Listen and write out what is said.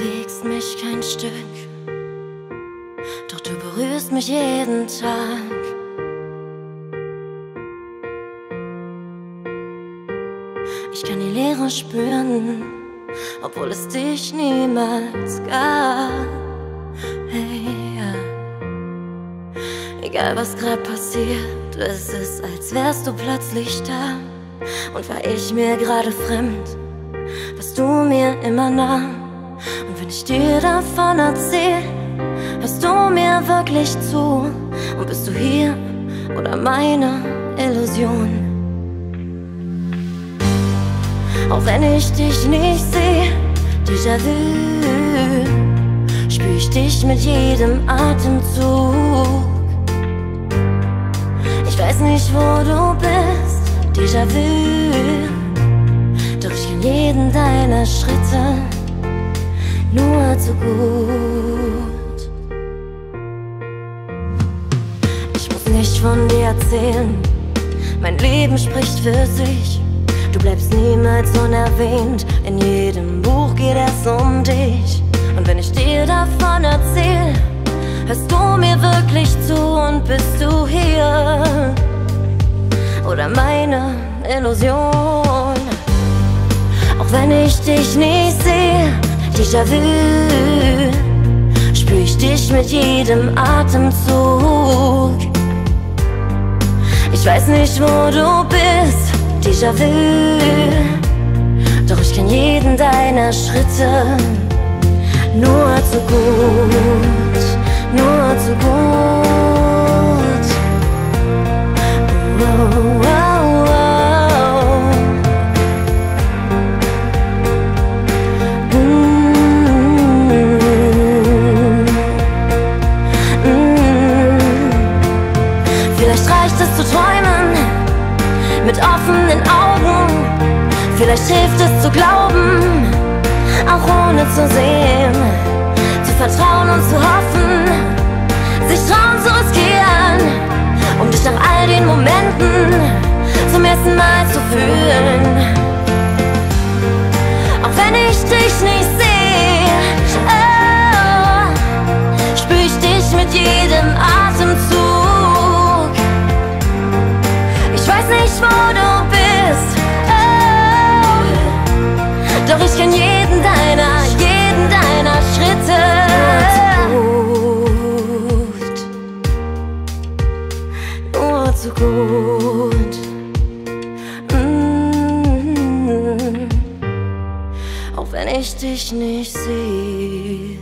bewegst mich kein Stück, doch du berührst mich jeden Tag. Ich kann die Leere spüren, obwohl es dich niemals gab. Hey, ja. Egal was grad passiert, es ist, als wärst du plötzlich da. Und war ich mir gerade fremd, was du mir immer nah. Und wenn ich dir davon erzähl, hörst du mir wirklich zu? Und bist du hier oder meine Illusion? Auch wenn ich dich nicht sehe, Déjà-vu, spür ich dich mit jedem Atemzug. Ich weiß nicht, wo du bist, Déjà-vu, doch ich kenn jeden deiner Schritte nur zu gut. Ich muss nicht von dir erzählen, mein Leben spricht für sich. Du bleibst niemals unerwähnt, in jedem Buch geht es um dich. Und wenn ich dir davon erzähl, hörst du mir wirklich zu und bist du hier? Oder meine Illusion? Auch wenn ich dich nicht sehe, Déjà-vu, spür ich dich mit jedem Atemzug. Ich weiß nicht, wo du bist Déjà-vu. Doch ich kenn jeden deiner Schritte nur zu gut, nur zu gut. Reicht es zu träumen mit offenen Augen. Vielleicht hilft es zu glauben, auch ohne zu sehen. Zu vertrauen und zu hoffen, sich trauen zu riskieren, um dich nach all den Momenten zum ersten Mal zu fühlen. Auch wenn ich dich nicht sehe, oh, spür ich dich mit jedem Atemzug. Gut. Mm, auch wenn ich dich nicht sehe.